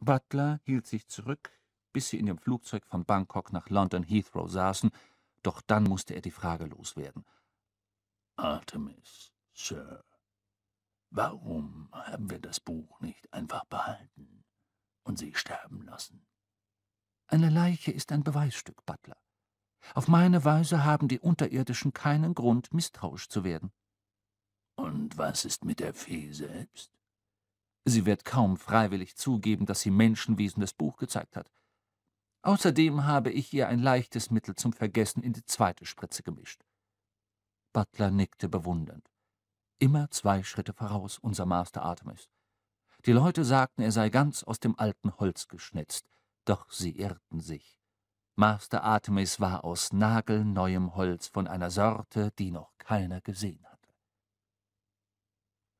Butler hielt sich zurück, bis sie in dem Flugzeug von Bangkok nach London Heathrow saßen, doch dann musste er die Frage loswerden. Artemis, Sir, warum haben wir das Buch nicht einfach behalten und sie sterben lassen? Eine Leiche ist ein Beweisstück, Butler. Auf meine Weise haben die Unterirdischen keinen Grund, misstrauisch zu werden. Und was ist mit der Fee selbst? Sie wird kaum freiwillig zugeben, dass sie Menschenwesen das Buch gezeigt hat. Außerdem habe ich ihr ein leichtes Mittel zum Vergessen in die zweite Spritze gemischt. Butler nickte bewundernd. Immer zwei Schritte voraus, unser Master Artemis. Die Leute sagten, er sei ganz aus dem alten Holz geschnitzt, doch sie irrten sich. Master Artemis war aus nagelneuem Holz von einer Sorte, die noch keiner gesehen hatte.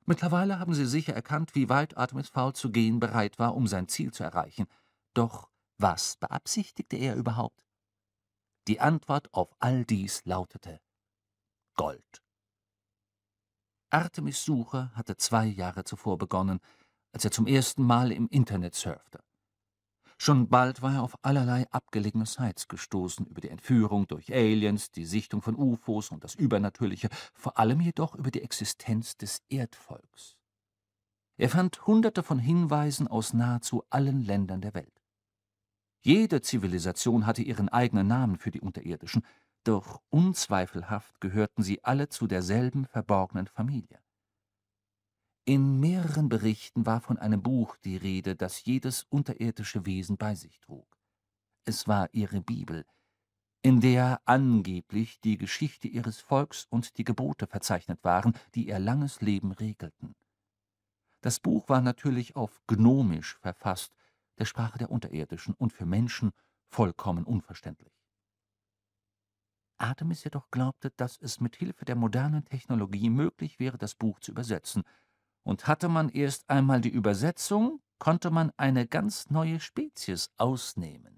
Mittlerweile haben sie sicher erkannt, wie weit Artemis Fowl zu gehen bereit war, um sein Ziel zu erreichen. Doch was beabsichtigte er überhaupt? Die Antwort auf all dies lautete Gold. Artemis Suche hatte zwei Jahre zuvor begonnen, als er zum ersten Mal im Internet surfte. Schon bald war er auf allerlei abgelegene Sites gestoßen über die Entführung durch Aliens, die Sichtung von UFOs und das Übernatürliche, vor allem jedoch über die Existenz des Erdvolks. Er fand hunderte von Hinweisen aus nahezu allen Ländern der Welt. Jede Zivilisation hatte ihren eigenen Namen für die Unterirdischen, doch unzweifelhaft gehörten sie alle zu derselben verborgenen Familie. In mehreren Berichten war von einem Buch die Rede, das jedes unterirdische Wesen bei sich trug. Es war ihre Bibel, in der angeblich die Geschichte ihres Volks und die Gebote verzeichnet waren, die ihr langes Leben regelten. Das Buch war natürlich auf Gnomisch verfasst, der Sprache der Unterirdischen, und für Menschen vollkommen unverständlich. Artemis jedoch glaubte, dass es mit Hilfe der modernen Technologie möglich wäre, das Buch zu übersetzen – und hatte man erst einmal die Übersetzung, konnte man eine ganz neue Spezies ausnehmen.